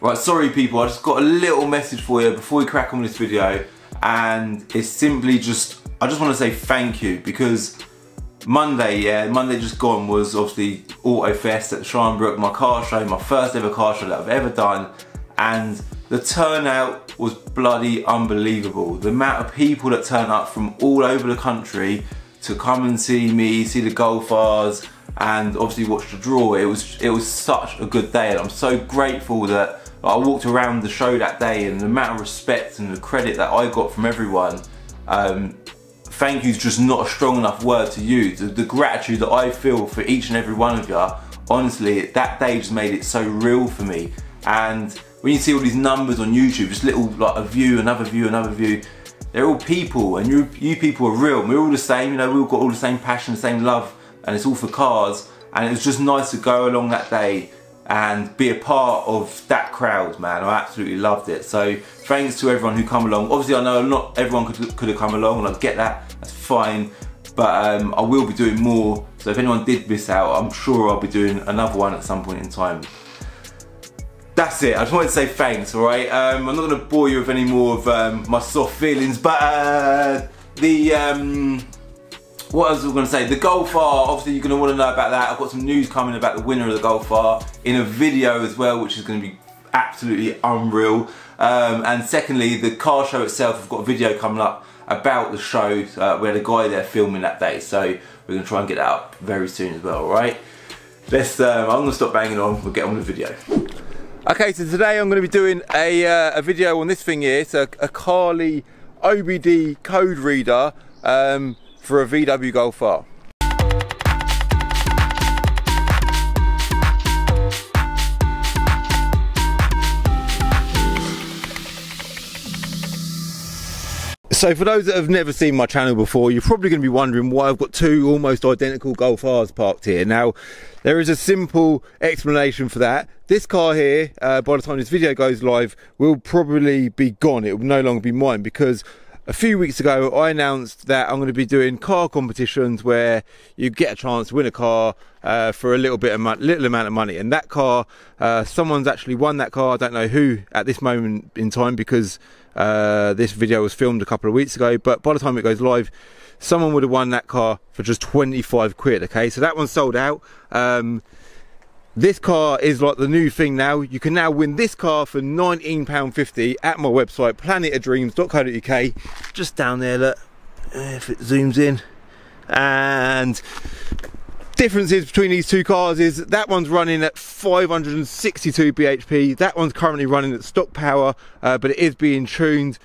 Right, sorry people, I just got a little message for you before we crack on this video and it's simply just, I just want to say thank you because Monday, yeah, Monday just gone was obviously Auto Fest at Shrine my car show, my first ever car show that I've ever done and the turnout was bloody unbelievable. The amount of people that turned up from all over the country to come and see me, see the golfers, and obviously watch the draw. It was it was such a good day, and I'm so grateful that I walked around the show that day, and the amount of respect and the credit that I got from everyone. Um, thank you is just not a strong enough word to use. The, the gratitude that I feel for each and every one of you, honestly, that day just made it so real for me. And when you see all these numbers on YouTube, just little like a view, another view, another view, they're all people and you, you people are real. We're all the same, you know, we've all got all the same passion, the same love, and it's all for cars. And it was just nice to go along that day and be a part of that crowd, man. I absolutely loved it. So thanks to everyone who come along. Obviously, I know not everyone could, could have come along, and I get that. That's fine. But um, I will be doing more. So if anyone did miss out, I'm sure I'll be doing another one at some point in time that's it. I just wanted to say thanks, all right? Um, I'm not going to bore you with any more of um, my soft feelings, but uh, the... What else was I to say? The Golf R, obviously you're want to know about that. I've got some news coming about the winner of the Golf R in a video as well, which is to be absolutely unreal. Um, and secondly, the car show itself, I've got a video coming up about the show. Uh, we had a guy there filming that day, so we're to try and get that up very soon as well, all right? Let's, um, I'm to stop banging on, we'll get on with the video. Okay, so today I'm going to be doing a, uh, a video on this thing here. It's a, a Carly OBD code reader um, for a VW Golf R. So for those that have never seen my channel before, you're probably going to be wondering why I've got two almost identical Golf R's parked here. Now, there is a simple explanation for that. This car here, uh, by the time this video goes live, will probably be gone. It will no longer be mine because a few weeks ago I announced that I'm going to be doing car competitions where you get a chance to win a car uh, for a little bit of little amount of money. And that car uh, someone's actually won that car. I don't know who at this moment in time because uh, this video was filmed a couple of weeks ago. But by the time it goes live someone would have won that car for just 25 quid okay? So that one's sold out. Um, this car is like the new thing now. You can now win this car for £19.50 at my website, planetofdreams.co.uk. Just down there, look, if it zooms in. And differences between these two cars is that one's running at 562 bhp that one's currently running at stock power uh, but it is being tuned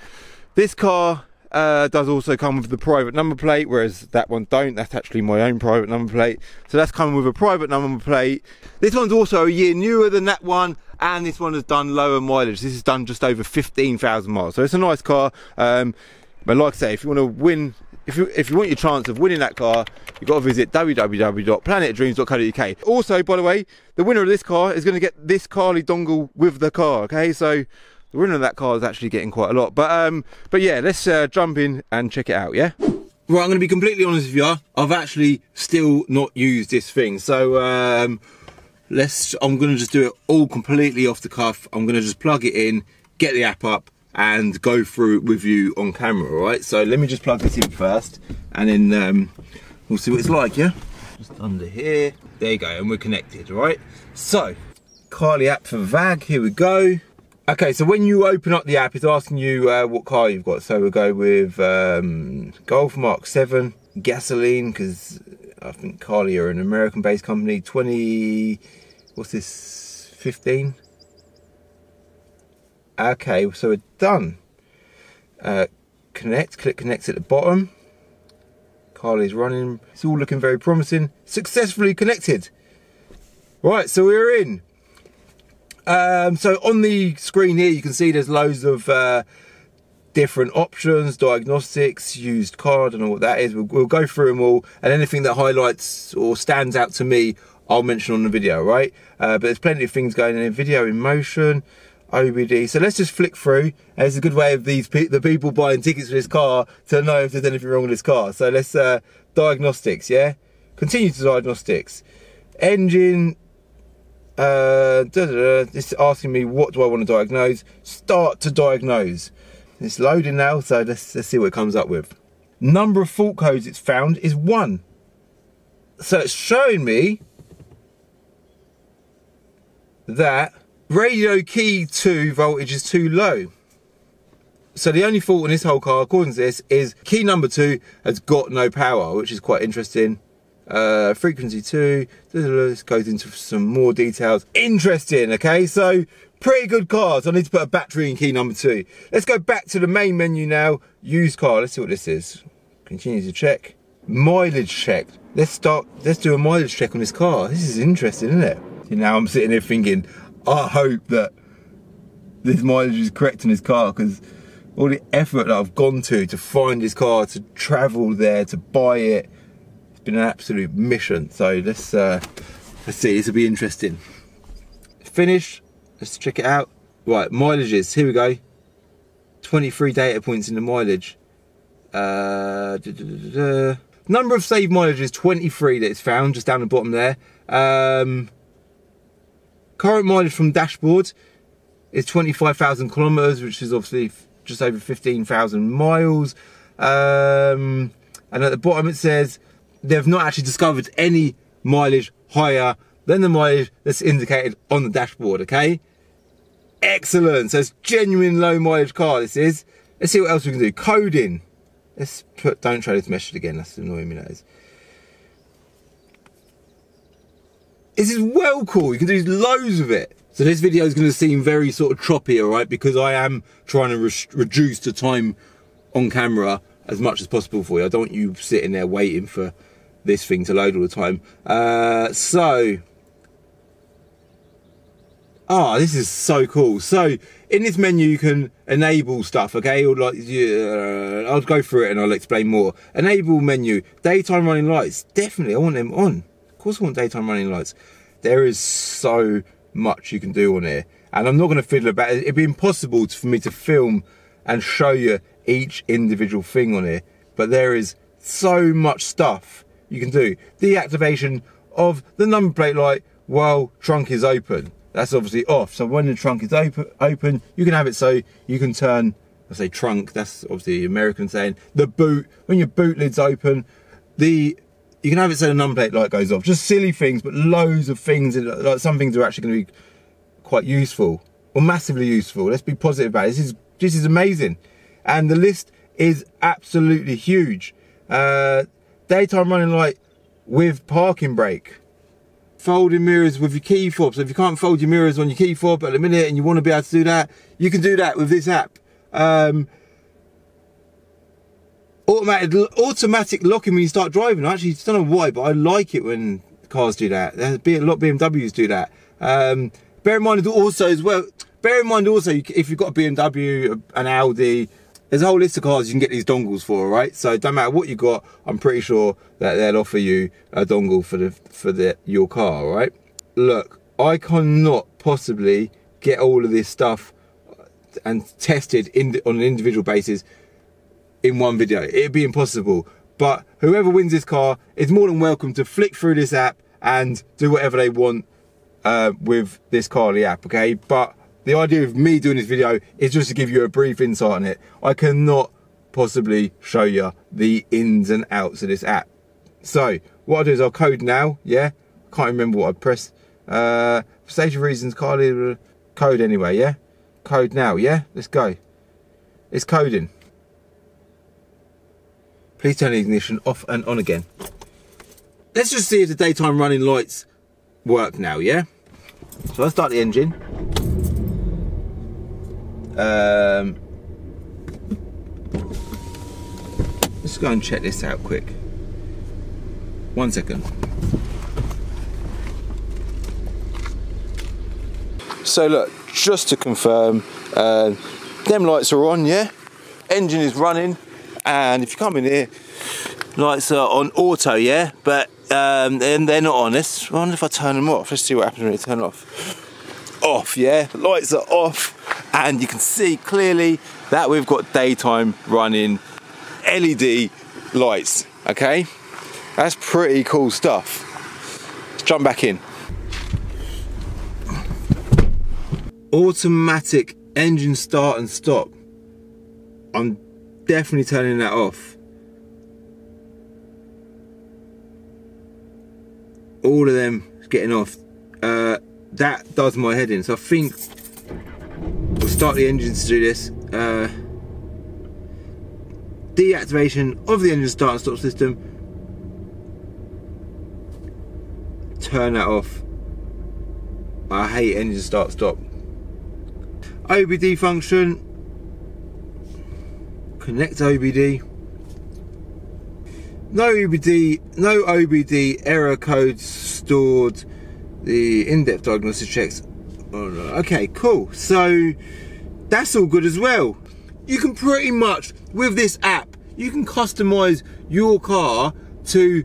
this car uh, does also come with the private number plate, whereas that one don't. That's actually my own private number plate. So that's coming with a private number plate. This one's also a year newer than that one, and this one has done lower mileage. This is done just over 15,000 miles. So it's a nice car. Um, but like I say, if you want to win, if you if you want your chance of winning that car, you've got to visit www.planetdreams.co.uk. Also, by the way, the winner of this car is going to get this Carly dongle with the car. Okay, so the winner of that car is actually getting quite a lot. But um, but yeah, let's uh, jump in and check it out, yeah? Right, I'm going to be completely honest with you. I've actually still not used this thing. So um, let's, I'm going to just do it all completely off the cuff. I'm going to just plug it in, get the app up and go through it with you on camera, all right? So let me just plug this in first and then um, we'll see what it's like, yeah? Just under here. There you go, and we're connected, all right? So, Carly app for VAG, here we go. Okay, so when you open up the app, it's asking you uh, what car you've got. So we'll go with um, Golf Mark 7, gasoline, because I think Carly are an American-based company. 20, what's this, 15? Okay, so we're done. Uh, connect, click connect at the bottom. Carly's running, it's all looking very promising. Successfully connected. Right, so we're in. Um, so on the screen here, you can see there's loads of uh, different options, diagnostics, used car, I don't know what that is. We'll, we'll, go through them all and anything that highlights or stands out to me, I'll mention on the video, right? Uh, but there's plenty of things going in video in motion, OBD. So let's just flick through. And it's a good way of these pe the people buying tickets for this car to know if there's anything wrong with this car. So let's uh, diagnostics, yeah? Continue to diagnostics. Engine Uh, is asking me what do I want to diagnose. Start to diagnose. It's loading now, so let's, let's see what it comes up with. Number of fault codes it's found is one. So it's showing me that radio key 2 voltage is too low. So the only fault in this whole car, according to this, is key number 2 has got no power, which is quite interesting. Uh, frequency 2, this goes into some more details. Interesting, okay? So pretty good cars. I need to put a battery in key number 2. Let's go back to the main menu now. Used car, let's see what this is. Continue to check. Mileage check. Let's start, let's do a mileage check on this car. This is interesting, isn't it? now I'm sitting there thinking, I hope that this mileage is correct in this car because all the effort that I've gone to to find this car, to travel there, to buy it, it's been an absolute mission. So let's uh, let's see. This will be interesting. Finish. Let's check it out. Right, mileages. Here we go. 23 data points in the mileage. Uh, da, da, da, Number of saved mileages 23 that it's found just down the bottom there. Um, Current mileage from dashboard is 25,000 kilometers, which is obviously just over 15,000 miles. Um, and at the bottom it says they've not actually discovered any mileage higher than the mileage that's indicated on the dashboard, okay? Excellent, so it's genuine low mileage car this is. Let's see what else we can do. Coding. Let's put, don't try this message again, that's annoying me that is. This is well cool. You can do loads of it. So this video is going to seem very sort of choppy, all right? Because I am trying to re reduce the time on camera as much as possible for you. I don't want you sitting there waiting for this thing to load all the time. Uh, so, ah, oh, this is so cool. So in this menu, you can enable stuff, okay? Or like, uh, I'll go through it and I'll explain more. Enable menu, daytime running lights. Definitely, I want them on. Of course I want daytime running lights. There is so much you can do on here. And I'm not going to fiddle about it. It'd be impossible for me to film and show you each individual thing on here. But there is so much stuff you can do. Deactivation of the number plate light while trunk is open. That's obviously off. So when the trunk is open, open you can have it so you can turn, I say trunk, that's obviously American saying, the boot, when your boot lid's open, the you can have it so the number plate light goes off. Just silly things, but loads of things. Like some things are actually going to be quite useful or massively useful. Let's be positive about it. This is this is amazing, and the list is absolutely huge. Uh, daytime running light with parking brake. Folding mirrors with your key fob. So if you can't fold your mirrors on your key fob at the minute and you want to be able to do that, you can do that with this app. Um, automatic automatic locking when you start driving. I actually don't know why, but I like it when cars do that. There's a lot of BMWs do that. Um, bear in mind also as well. Bear in mind also if you've got a BMW, an Audi, there's a whole list of cars you can get these dongles for, right? So don't matter what you got, I'm pretty sure that they'll offer you a dongle for the for the your car, right? Look, I cannot possibly get all of this stuff and tested in, on an individual basis in one video. It'd be impossible. But whoever wins this car is more than welcome to flick through this app and do whatever they want uh, with this Carly app, okay? But the idea of me doing this video is just to give you a brief insight on it. I cannot possibly show you the ins and outs of this app. So what I'll do is I'll code now, yeah? Can't remember what I pressed. Uh, for safety reasons, Carly, code anyway, yeah? Code now, yeah? Let's go. It's coding. Please turn the ignition off and on again. Let's just see if the daytime running lights work now, yeah? So I start the engine. Um, let's go and check this out quick. One second. So look, just to confirm, uh, them lights are on, yeah? Engine is running and if you come in here lights are on auto yeah but um, and they're not on this I wonder if I turn them off let's see what happens when you turn off off yeah lights are off and you can see clearly that we've got daytime running LED lights okay that's pretty cool stuff let's jump back in automatic engine start and stop. I'm definitely turning that off. All of them getting off. Uh, that does my head in. So I think start the engine to do this. Uh, deactivation of the engine start and stop system. Turn that off. I hate engine start stop. OBD function. Connect OBD. No OBD, no OBD error codes stored. The in-depth diagnosis checks. Oh, no. Okay, cool. So that's all good as well. You can pretty much with this app, you can customize your car to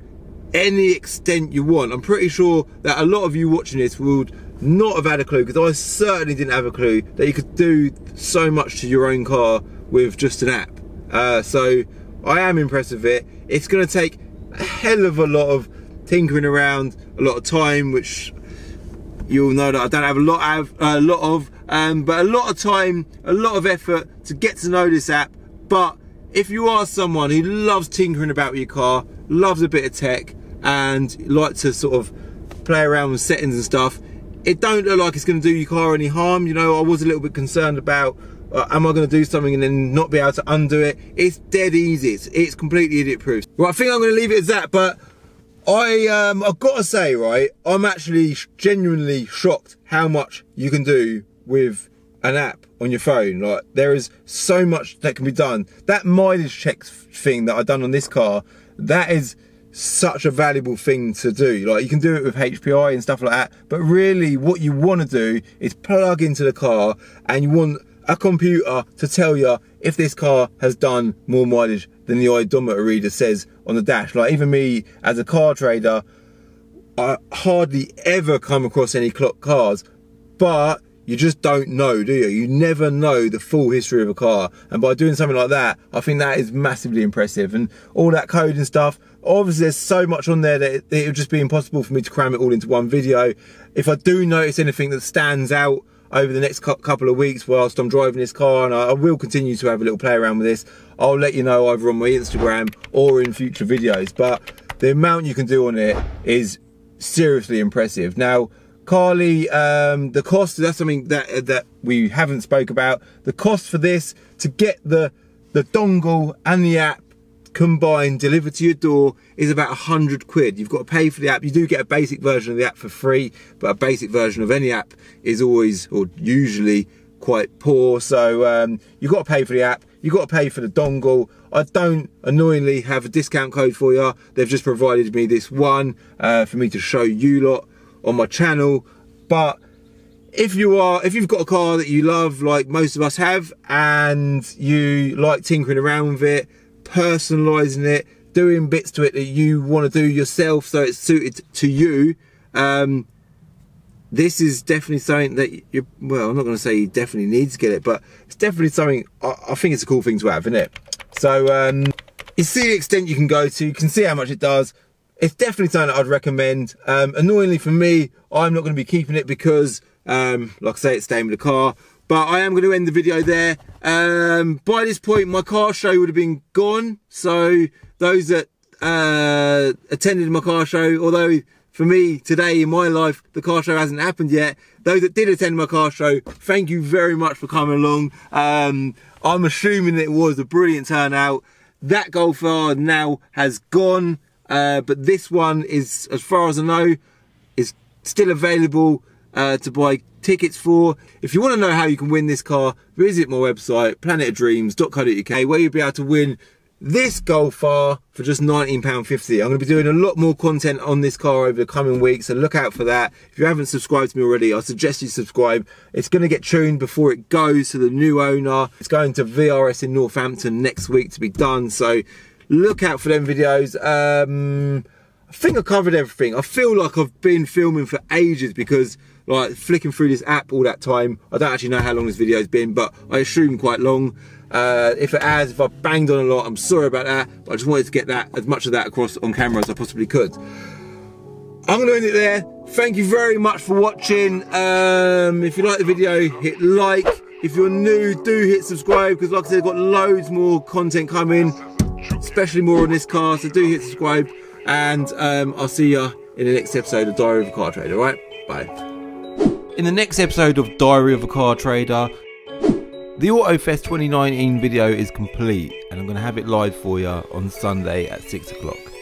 any extent you want. I'm pretty sure that a lot of you watching this would not have had a clue because I certainly didn't have a clue that you could do so much to your own car with just an app. Uh, so I am impressed with it. It's going to take a hell of a lot of tinkering around, a lot of time, which you'll know that I don't have a lot of, a lot of, um, but a lot of time, a lot of effort to get to know this app. But if you are someone who loves tinkering about your car, loves a bit of tech, and like to sort of play around with settings and stuff, it don't look like it's going to do your car any harm. You know, I was a little bit concerned about uh, am I going to do something and then not be able to undo it? It's dead easy. It's, it's completely idiot proof. Well, I think I'm going to leave it as that, but I, um, I've got to say, right, I'm actually genuinely shocked how much you can do with an app on your phone. Like, there is so much that can be done. That mileage check thing that I've done on this car, that is such a valuable thing to do. Like you can do it with HPI and stuff like that, but really what you want to do is plug into the car and you want a computer to tell you if this car has done more mileage than the odometer reader says on the dash. Like even me as a car trader, I hardly ever come across any clock cars, but you just don't know, do you? You never know the full history of a car. And by doing something like that, I think that is massively impressive. And all that code and stuff, obviously there's so much on there that it, it would just be impossible for me to cram it all into one video. If I do notice anything that stands out over the next couple of weeks whilst I'm driving this car, and I, I will continue to have a little play around with this, I'll let you know either on my Instagram or in future videos. But the amount you can do on it is seriously impressive. Now, Carly, um, the cost, that's something that that we haven't spoke about. The cost for this, to get the, the dongle and the app combined delivered to your door is about a hundred quid. You've got to pay for the app. You do get a basic version of the app for free, but a basic version of any app is always or usually quite poor. So um, you've got to pay for the app. You've got to pay for the dongle. I don't annoyingly have a discount code for you. They've just provided me this one uh, for me to show you lot on my channel. But if you are, if you've got a car that you love, like most of us have, and you like tinkering around with it, personalizing it, doing bits to it that you want to do yourself so it's suited to you, um, this is definitely something that you well i'm not going to say you definitely need to get it but it's definitely something i, I think it's a cool thing to have isn't it so um you see the extent you can go to you can see how much it does it's definitely something I'd recommend. Um, annoyingly for me, I'm not going to be keeping it because, um, like I say, it's staying with the car. But I am going to end the video there. Um, by this point, my car show would have been gone. So those that uh, attended my car show, although for me today in my life, the car show hasn't happened yet. Those that did attend my car show, thank you very much for coming along. Um, I'm assuming it was a brilliant turnout. That Golf now has gone. Uh, but this one is, as far as I know, is still available uh, to buy tickets for. If you want to know how you can win this car, visit my website, planetofdreams.co.uk, where you'll be able to win this Golf R for just £19.50. I'm going to be doing a lot more content on this car over the coming weeks, so look out for that. If you haven't subscribed to me already, I suggest you subscribe. It's going to get tuned before it goes to the new owner. It's going to VRS in Northampton next week to be done, so look out for them videos. Um, I think I covered everything. I feel like I've been filming for ages because like flicking through this app all that time. I don't actually know how long this video's been, but I assume quite long. Uh, if it has, if I banged on a lot, I'm sorry about that. But I just wanted to get that as much of that across on camera as I possibly could. I'm to end it there. Thank you very much for watching. Um, if you like the video, hit like. If you're new, do hit subscribe because, like I said, I've got loads more content coming, especially more on this car. So do hit subscribe, and um, I'll see you in the next episode of Diary of a Car Trader. All right, bye. In the next episode of Diary of a Car Trader, the AutoFest 2019 video is complete, and I'm going to have it live for you on Sunday at six o'clock.